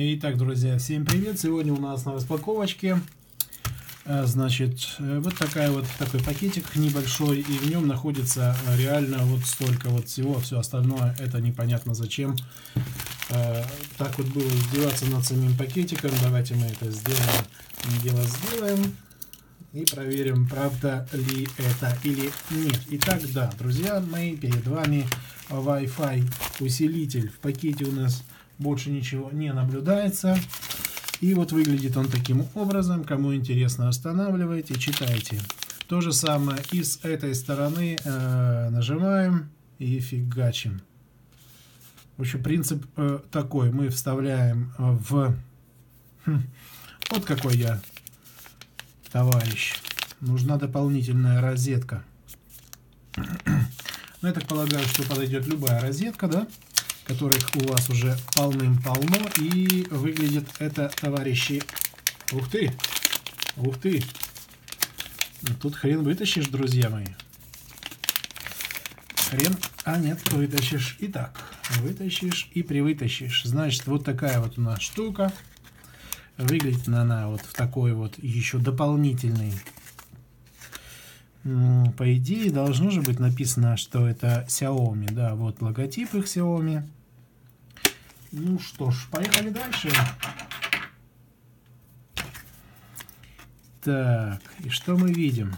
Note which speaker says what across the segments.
Speaker 1: Итак, друзья, всем привет! Сегодня у нас на распаковочке э, Значит, э, вот такая вот такой пакетик небольшой, и в нем находится реально вот столько вот всего, все остальное это непонятно зачем. Э, так вот было издеваться над самим пакетиком. Давайте мы это сделаем, дело сделаем и проверим, правда ли это или нет. Итак, да, друзья мои, перед вами Wi-Fi усилитель. В пакете у нас больше ничего не наблюдается. И вот выглядит он таким образом. Кому интересно, останавливайте, читайте. То же самое и с этой стороны э, нажимаем и фигачим. В общем, принцип э, такой. Мы вставляем в... Хм, вот какой я товарищ. Нужна дополнительная розетка. Ну, я так полагаю, что подойдет любая розетка, да? Которых у вас уже полным-полно. И выглядит это, товарищи... Ух ты! Ух ты! Тут хрен вытащишь, друзья мои. Хрен... А нет, вытащишь. Итак, вытащишь и привытащишь. Значит, вот такая вот у нас штука. Выглядит она вот в такой вот еще дополнительный по идее, должно же быть написано, что это Xiaomi. Да, вот логотип их Xiaomi. Ну что ж, поехали дальше. Так, и что мы видим?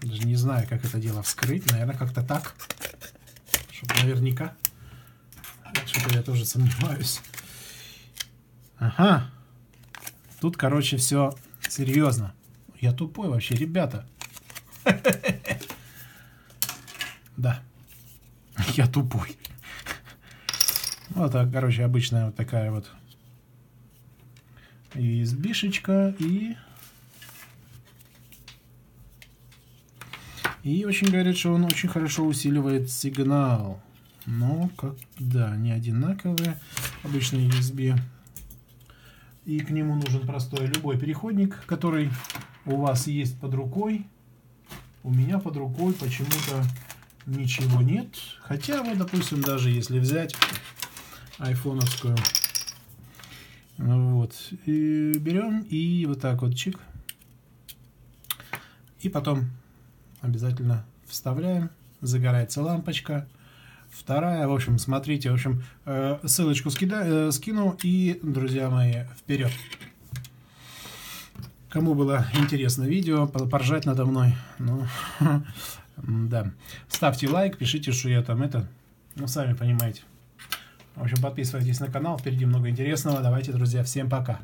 Speaker 1: Даже не знаю, как это дело вскрыть. Наверное, как-то так. Чтобы наверняка. Что-то я тоже сомневаюсь. Ага. Тут, короче, все серьезно. Я тупой вообще, ребята. Да. Я тупой. Вот, так, короче, обычная вот такая вот USB-шечка и... И очень говорят, что он очень хорошо усиливает сигнал. Но, как, да, не одинаковые. Обычный USB. И к нему нужен простой любой переходник, который у вас есть под рукой. У меня под рукой почему-то ничего нет. Хотя, вот, допустим, даже если взять айфоновскую. Вот. И берем и вот так вот чик. И потом обязательно вставляем. Загорается лампочка. Вторая, в общем, смотрите, в общем, э, ссылочку скида, э, скину и, друзья мои, вперед. Кому было интересно видео, поржать надо мной, ну, да. Ставьте лайк, пишите, что я там это, ну, сами понимаете. В общем, подписывайтесь на канал, впереди много интересного. Давайте, друзья, всем пока.